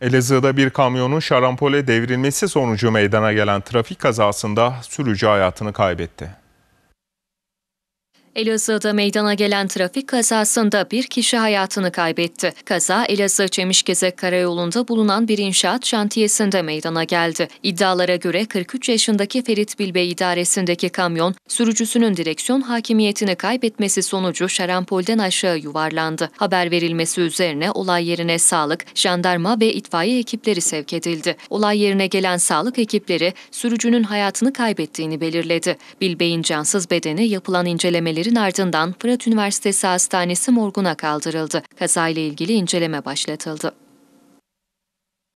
Elazığ'da bir kamyonun şarampole devrilmesi sonucu meydana gelen trafik kazasında sürücü hayatını kaybetti. Elazığ'da meydana gelen trafik kazasında bir kişi hayatını kaybetti. Kaza Elazığ Çemişgezek Karayolu'nda bulunan bir inşaat şantiyesinde meydana geldi. İddialara göre 43 yaşındaki Ferit Bilbey idaresindeki kamyon sürücüsünün direksiyon hakimiyetini kaybetmesi sonucu şarampolden aşağı yuvarlandı. Haber verilmesi üzerine olay yerine sağlık, jandarma ve itfaiye ekipleri sevk edildi. Olay yerine gelen sağlık ekipleri sürücünün hayatını kaybettiğini belirledi. Bilbey'in cansız bedeni yapılan incelemeleri ardından Fırat Üniversitesi Hastanesi morguna kaldırıldı. Kazayla ilgili inceleme başlatıldı.